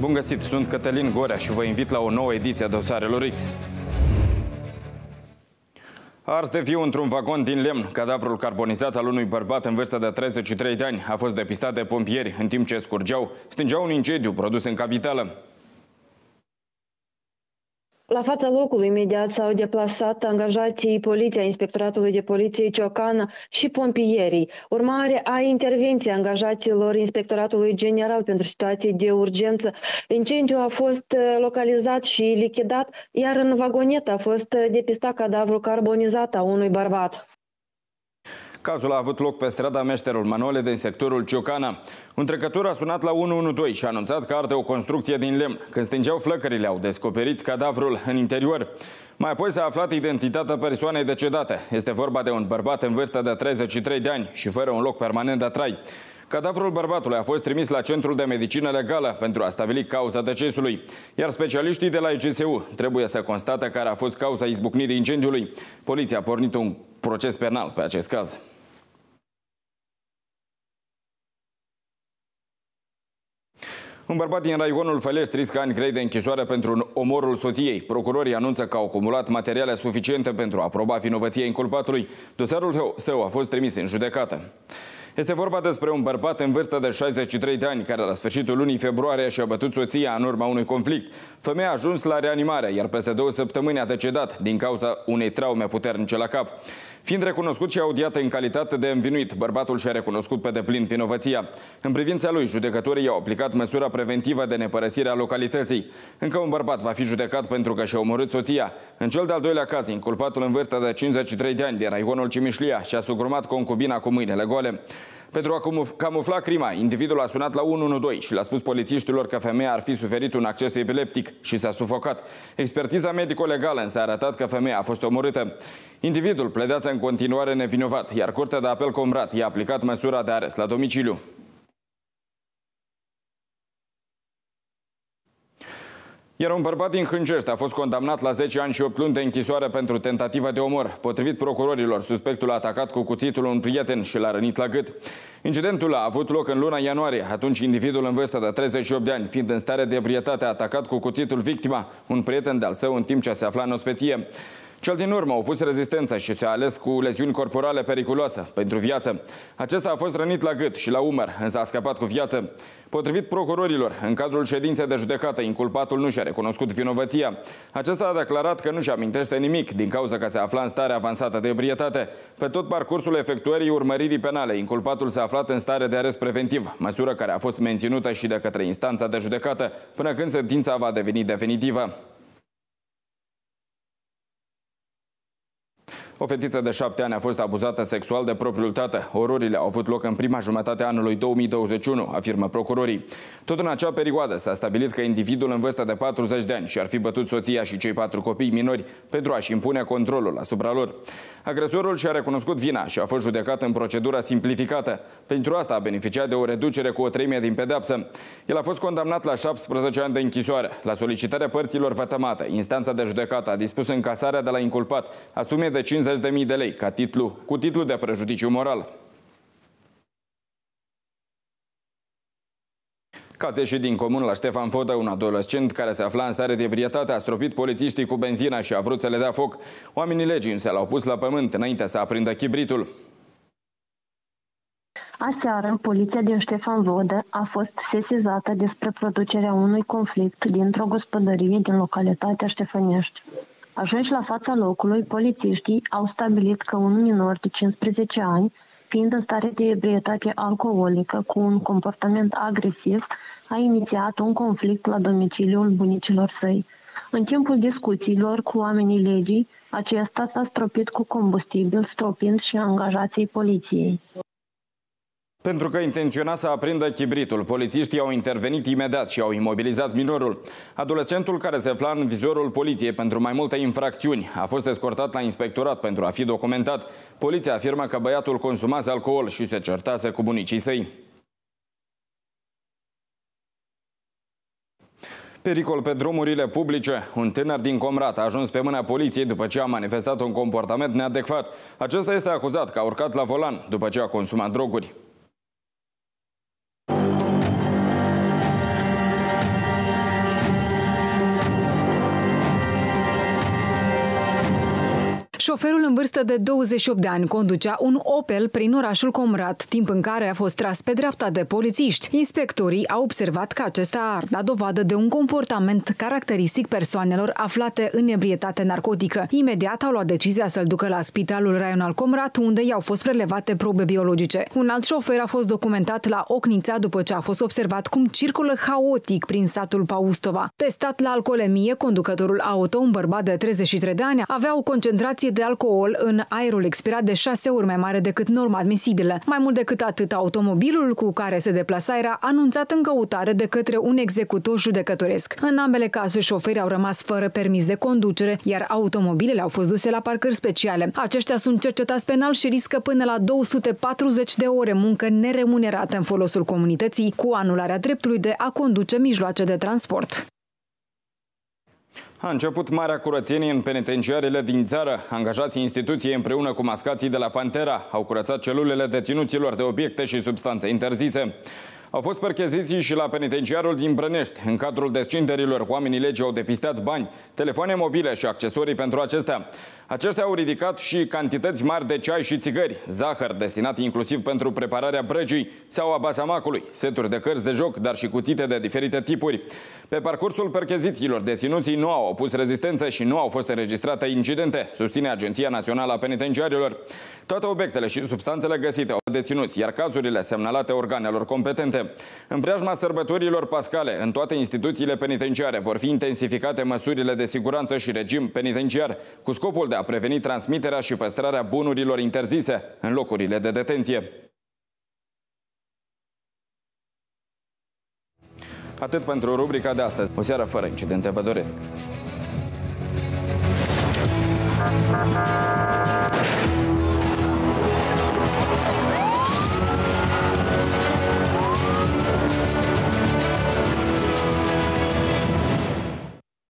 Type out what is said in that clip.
Bun găsit, sunt Cătălin Gorea și vă invit la o nouă ediție a Dosarelor X. Ars de viu într-un vagon din lemn, cadavrul carbonizat al unui bărbat în vârstă de 33 de ani a fost depistat de pompieri în timp ce scurgeau, stingeau un incendiu produs în capitală. La fața locului imediat s-au deplasat angajații poliției, inspectoratului de poliție Ciocană și pompierii. Urmare a intervenției angajaților inspectoratului general pentru situații de urgență, incendiul a fost uh, localizat și lichidat, iar în vagonetă a fost uh, depistat cadavrul carbonizat a unui bărbat. Cazul a avut loc pe strada Meșterul Manole din sectorul Ciocana. Un trecător a sunat la 112 și a anunțat că arde o construcție din lemn. Când stingeau flăcările, au descoperit cadavrul în interior. Mai apoi s-a aflat identitatea persoanei decedate. Este vorba de un bărbat în vârstă de 33 de ani și fără un loc permanent de trai. Cadavrul bărbatului a fost trimis la Centrul de Medicină Legală pentru a stabili cauza decesului, iar specialiștii de la IGSU trebuie să constată care a fost cauza izbucnirii incendiului. Poliția a pornit un proces penal pe acest caz. Un bărbat din raionul Fălești riscă ani grei de închisoare pentru omorul soției. Procurorii anunță că au acumulat materiale suficiente pentru a aproba vinovăția inculpatului. Dosarul său a fost trimis în judecată. Este vorba despre un bărbat în vârstă de 63 de ani, care la sfârșitul lunii februarie și-a bătut soția în urma unui conflict. Femeia a ajuns la reanimare, iar peste două săptămâni a decedat din cauza unei traume puternice la cap. Fiind recunoscut și audiat în calitate de învinuit, bărbatul și-a recunoscut pe deplin vinovăția. În privința lui, judecătorii au aplicat măsura preventivă de nepărăsire a localității. Încă un bărbat va fi judecat pentru că și-a omorât soția. În cel de-al doilea caz, inculpatul în vârstă de 53 de ani din raionul Cimișlia și-a sugrumat concubina cu mâinile gole. Pentru a camufla crima, individul a sunat la 112 și le-a spus polițiștilor că femeia ar fi suferit un acces epileptic și s-a sufocat. Expertiza medico-legală însă a arătat că femeia a fost omorâtă. Individul pledează în continuare nevinovat, iar Curtea de Apel Comrat i-a aplicat măsura de arest la domiciliu. Iar un bărbat din Hâncești a fost condamnat la 10 ani și 8 luni de închisoare pentru tentativă de omor. Potrivit procurorilor, suspectul a atacat cu cuțitul un prieten și l-a rănit la gât. Incidentul a avut loc în luna ianuarie. Atunci individul în vârstă de 38 de ani, fiind în stare de ebrietate, a atacat cu cuțitul victima, un prieten de-al său în timp ce se afla în ospeție. Cel din urmă a opus rezistența și s-a ales cu leziuni corporale periculoase pentru viață. Acesta a fost rănit la gât și la umăr, însă a scăpat cu viață. Potrivit procurorilor, în cadrul ședinței de judecată, inculpatul nu și-a recunoscut vinovăția. Acesta a declarat că nu-și amintește nimic din cauza că se afla în stare avansată de ebrietate. Pe tot parcursul efectuării urmăririi penale, inculpatul s-a aflat în stare de arest preventiv, măsură care a fost menținută și de către instanța de judecată, până când sentința va deveni definitivă. O fetiță de șapte ani a fost abuzată sexual de propriul tată. Ororile au avut loc în prima jumătate a anului 2021, afirmă procurorii. Tot în acea perioadă s-a stabilit că individul în vârstă de 40 de ani și-ar fi bătut soția și cei patru copii minori pentru a-și impune controlul asupra lor. Agresorul și-a recunoscut vina și a fost judecat în procedura simplificată. Pentru asta a beneficiat de o reducere cu o treime din pedepsă. El a fost condamnat la 17 ani de închisoare. La solicitarea părților vătămate, instanța de judecată a dispus încasarea de la inculpat a sume de 50 50.000 de lei ca titlu, cu titlu de prejudiciu moral. Caz și din comun la Ștefan Fodă, un adolescent care se afla în stare de ebrietate, a stropit polițiștii cu benzina și a vrut să le dea foc. Oamenii legii se l-au pus la pământ înainte să aprindă chibritul. Aseară, poliția din Ștefan Vodă a fost sesizată despre producerea unui conflict dintr-o gospodărie din localitatea Ștefănești. Ajunși la fața locului, polițiștii au stabilit că un minor de 15 ani, fiind în stare de ebrietate alcoolică cu un comportament agresiv, a inițiat un conflict la domiciliul bunicilor săi. În timpul discuțiilor cu oamenii legii, acesta s-a stropit cu combustibil, stropind și angajații poliției. Pentru că intenționa să aprindă chibritul, polițiștii au intervenit imediat și au imobilizat minorul. Adolescentul care se afla în vizorul poliției pentru mai multe infracțiuni a fost escortat la inspectorat pentru a fi documentat. Poliția afirmă că băiatul consumase alcool și se certase cu bunicii săi. Pericol pe drumurile publice. Un tânăr din Comrat a ajuns pe mâna poliției după ce a manifestat un comportament neadecvat. Acesta este acuzat că a urcat la volan după ce a consumat droguri. Șoferul în vârstă de 28 de ani conducea un Opel prin orașul Comrat, timp în care a fost tras pe dreapta de polițiști. Inspectorii au observat că acesta a dat dovadă de un comportament caracteristic persoanelor aflate în ebrietate narcotică. Imediat au luat decizia să-l ducă la spitalul raional Comrat, unde i-au fost prelevate probe biologice. Un alt șofer a fost documentat la Ocnița după ce a fost observat cum circulă haotic prin satul Paustova. Testat la alcoolemie, conducătorul auto, un bărbat de 33 de ani, avea o concentrație de alcool în aerul expirat de șase ori mai mare decât norma admisibilă. Mai mult decât atât, automobilul cu care se deplasa era anunțat în căutare de către un executor judecătoresc. În ambele cazuri, șoferii au rămas fără permis de conducere, iar automobilele au fost duse la parcări speciale. Aceștia sunt cercetați penal și riscă până la 240 de ore muncă neremunerată în folosul comunității, cu anularea dreptului de a conduce mijloace de transport. A început marea curățenie în penitenciarele din țară. Angajații instituției împreună cu mascații de la Pantera au curățat celulele deținuților de obiecte și substanțe interzise. Au fost percheziții și la penitenciarul din Brănești. În cadrul descinderilor, oamenii legii au depistat bani, telefoane mobile și accesorii pentru acestea. Aceștia au ridicat și cantități mari de ceai și țigări, zahăr destinat inclusiv pentru prepararea brăgii sau a basamacului, seturi de cărți de joc, dar și cuțite de diferite tipuri. Pe parcursul perchezițiilor, deținuții nu au opus rezistență și nu au fost înregistrate incidente, susține Agenția Națională a Penitenciarilor. Toate obiectele și substanțele găsite au deținuți, iar cazurile semnalate organelor competente. În preajma sărbătorilor pascale, în toate instituțiile penitenciare vor fi intensificate măsurile de siguranță și regim penitenciar, cu scopul de a preveni transmiterea și păstrarea bunurilor interzise în locurile de detenție. Atât pentru rubrica de astăzi. O seară fără incidente vă doresc.